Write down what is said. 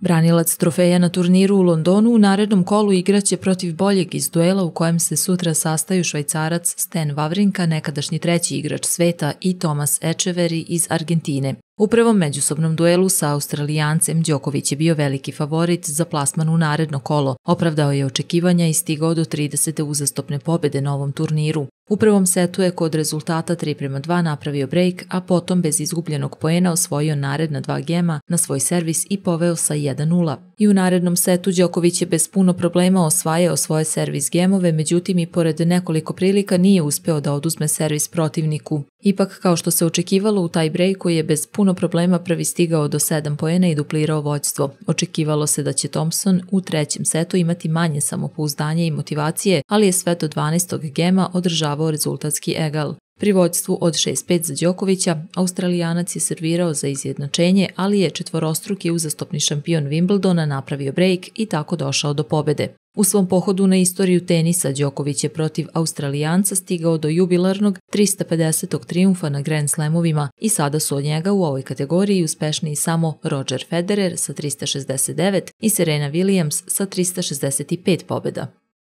Branilac trofeja na turniru u Londonu u narednom kolu igraće protiv boljeg iz duela u kojem se sutra sastaju švajcarac Sten Wawrinka, nekadašnji treći igrač sveta i Tomas Echeveri iz Argentine. U prvom međusobnom duelu sa Australijancem Đoković je bio veliki favorit za plasman u naredno kolo, opravdao je očekivanja i stigao do 30. uzastopne pobede na ovom turniru. U prvom setu je kod rezultata 3 prema 2 napravio break, a potom bez izgubljenog poena osvojio naredna dva gema na svoj servis i poveo sa 1-0. I u narednom setu Đoković je bez puno problema osvajao svoje servis gemove, međutim i pored nekoliko prilika nije uspeo da oduzme servis protivniku. Ipak, kao što se očekivalo, u taj breaku je bez puno problema prvi stigao do 7 poena i duplirao vođstvo. Očekivalo se da će Thompson u trećem setu imati manje samopouzdanje i motivacije, ali je sve do 12. gema održavao rezultatski egal. Pri vođstvu od 6-5 za Đokovića, Australijanac je servirao za izjednačenje, ali je četvorostruki uzastopni šampion Wimbledona napravio break i tako došao do pobede. U svom pohodu na istoriju tenisa Đoković je protiv Australijanca stigao do jubilarnog 350. triumfa na Grand Slamovima i sada su od njega u ovoj kategoriji uspešniji samo Roger Federer sa 369 i Serena Williams sa 365 pobeda.